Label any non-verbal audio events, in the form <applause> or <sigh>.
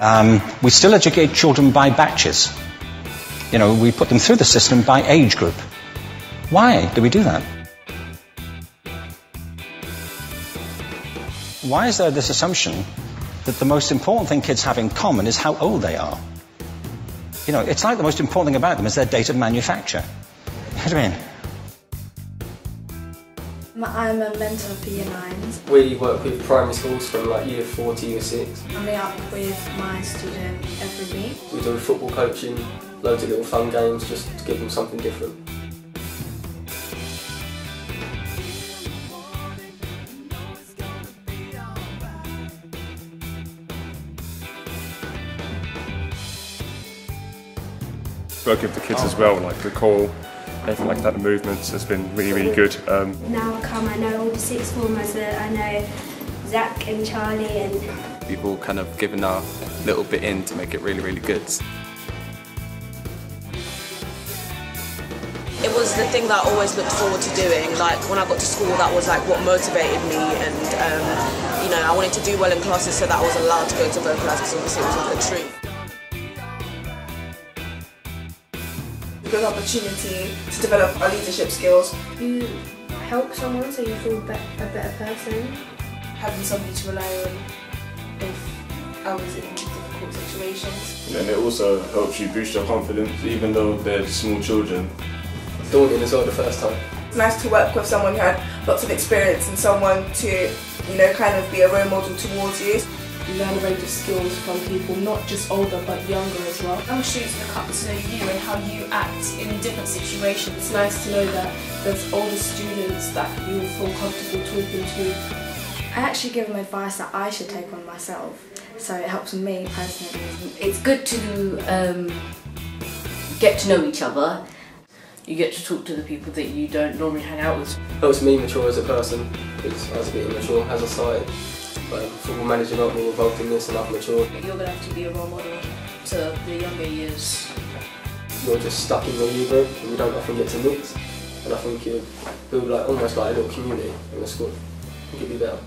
Um, we still educate children by batches. You know, we put them through the system by age group. Why do we do that? Why is there this assumption that the most important thing kids have in common is how old they are? You know, it's like the most important thing about them is their date of manufacture. <laughs> You know what I mean? I'm a mentor for year nines. We work with primary schools from like year four to year six. I meet up with my student every week. We do football coaching, loads of little fun games just to give them something different. working with the kids as well, like the call, anything like that, the movements has been really, really good. Um, now I come, I know all the six formers, I know Zach and Charlie and... We've all kind of given our little bit in to make it really, really good. It was the thing that I always looked forward to doing. Like when I got to school, that was like what motivated me, and um, you know, I wanted to do well in classes, so that I was allowed to go to Vocalize because obviously it was like a treat. Good opportunity to develop our leadership skills. You help someone so you feel be a better person. Having somebody to rely on if I was in difficult situations. And it also helps you boost your confidence even though they're small children. Daunting as well the first time. It's nice to work with someone who had lots of experience and someone to, you know, kind of be a role model towards you. You learn a range of skills from people, not just older but younger as well. Young students look up to know you and how you act in different situations. It's nice to know that there's older students that you feel comfortable talking to. I actually give them advice that I should take on myself, so it helps me personally. It's good to um, get to know each other. You get to talk to the people that you don't normally hang out with. Helps me mature as a person, because I was a bit immature as a started but football manager got me involved in this and I've matured. You're going to have to be a role model to the younger years. You're just stuck in your year group and you don't often get to mix and I think you build like almost like a little community in the school. I think it'd be better.